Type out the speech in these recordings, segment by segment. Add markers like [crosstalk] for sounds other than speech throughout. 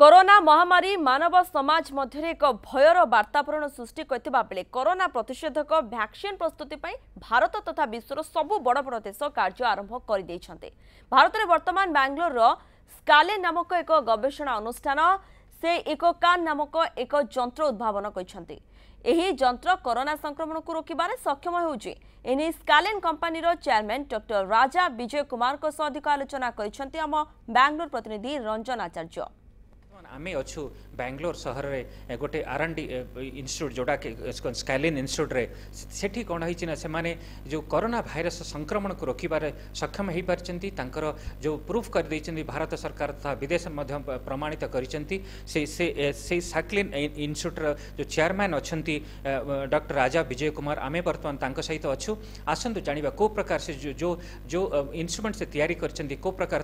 Corona ମହାମାରୀ ମାନବ ସମାଜ ମଧ୍ୟରେ ଏକ ଭୟର ବାର୍ତ୍ତାବରଣ ସୃଷ୍ଟି କରିଥିବା ବେଳେ କରୋନା ପ୍ରତିଷେଧକ ଭ୍ୟାକ୍ସିନ୍ ପ୍ରସ୍ତୁତି ପାଇଁ ଭାରତ ତଥା ବିଶ୍ୱର ସବୁ ବଡ଼ ବଡ଼ ଦେଶ କାର୍ଯ୍ୟ ଆରମ୍ଭ କରିଦେଇଛନ୍ତି ଭାରତରେ ବର୍ତ୍ତମାନ ବାଙ୍ଗାଲୋରର ସ୍କାଲେନ୍ ନାମକ ଏକ ଗବେଷଣା ଅନୁଷ୍ଠାନ ସେ ଇକୋକାନ୍ ନାମକ ଏକ ଯନ୍ତ୍ର ଉଦ୍ଭାବନ କରିଛନ୍ତି ଏହି ଯନ୍ତ୍ର କରୋନା ସଂକ୍ରମଣକୁ ରୋକିବାରେ ସକ୍ଷମ ହେଉଛି ଏନେଇ ସ୍କାଲେନ୍ କମ୍ପାନୀର ଚେୟାରମ୍ୟାନ୍ ଡକ୍ଟର ରାଜା ବିଜୟ କୁମାରଙ୍କ ସହ ଅଧିକ ଆଲୋଚନା କରିଛନ୍ତି ଆମ ବାଙ୍ଗାଲୋର ପ୍ରତିନିଧି ରଞ୍ଜନ ଆଚାର୍ଯ୍ୟ आम अच्छू बांगलोर सहर में गोटे आर एंड डी इन्यूट जोटा स्कैलीन इन्यूट्रे से कौन होना से जो करोना भाईर संक्रमण को रोकवे सक्षम हो पार जो प्रूफ करदे भारत सरकार तथा विदेश प्रमाणित कर इन्यूट्र जो चेयरमैन अच्छा डक्टर राजा विजय कुमार आम बर्तमान सहित अच्छु आसतु जाना कौ प्रकार से जो जो, जो से तैयारी कौ प्रकार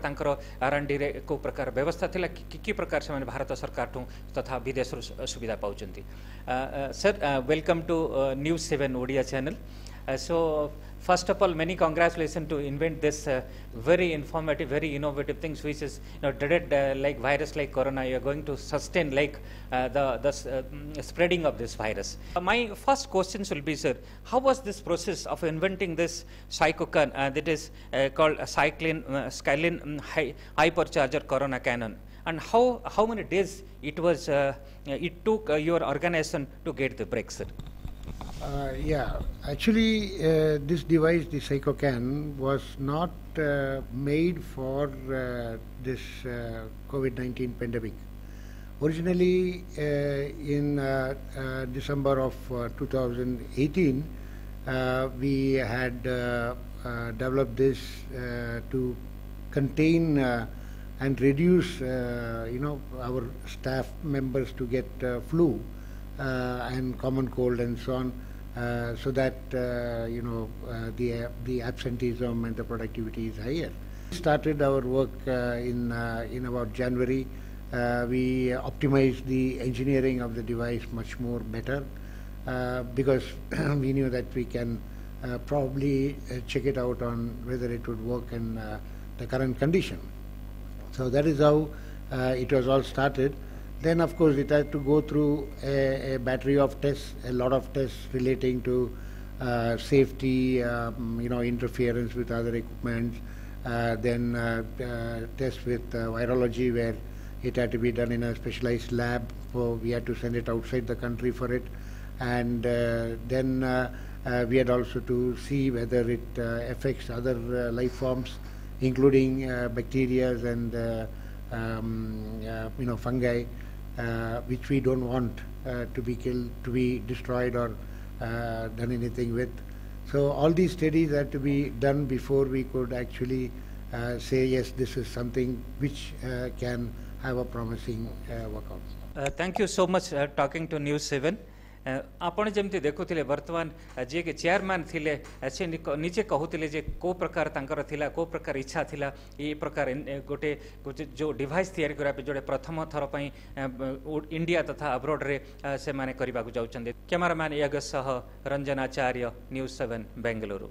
आर एंड डी कौ प्रकार व्यवस्था थी कि, कि प्रकार से ଭାରତ ସରକାରଠୁ ତଥା ବିଦେଶରୁ ସୁବିଧା ପାଉଛନ୍ତି sir welcome first of all many congratulations to invent this uh, very informative very innovative thing, which is you know dreaded uh, like virus like corona. You are going to sustain like uh, the the uh, mm, spreading of this virus. My first question will be sir how was this process of inventing this Shycocan that is called Scalene uh, mm, hypercharger corona cannon? And how how many days it was uh, it took uh, your organization to get the break sir Uh, yeah, actually, uh, this device, the Shycocan, was not uh, made for uh, this COVID 19 pandemic. Originally, in December of uh, 2018, uh, we had developed this to contain and reduce, uh, you know, our staff members to get uh, flu uh, and common cold and so on, uh, so that uh, you know uh, the the absenteeism and the productivity is higher. We started our work in in about January. We optimized the engineering of the device much more better because [clears throat] we knew that we can probably check it out on whether it would work in the current condition. So that is how uh, it was all started. Then, of course, it had to go through a, a battery of tests, a lot of tests relating to uh, safety, um, you know, interference with other equipment. Uh, then uh, uh, tests with uh, virology, where it had to be done in a specialized lab. We had to send it outside the country for it, and then we had also to see whether it affects other life forms, including uh, bacteria and uh, um, uh, you know fungi, uh, which we don't want to be killed, to be destroyed, or done anything with. So all these studies had to be done before we could actually say yes, this is something which can have a promising workout. thank you so much talking to News 7. आपण जमी देखुले बर्तमान जी के chairman थे सी निजे कहते कौ प्रकार तर कौ प्रकार इच्छा था ये प्रकार गोटे जो डिभाइस तैयारी करने जोड़े प्रथम थरपाई इंडिया तथा अब्रोड्रे से मैंने करने जाऊँच रंजन आचार्य रंजनाचार्य न्यूज़ सेवेन बेंगलुरु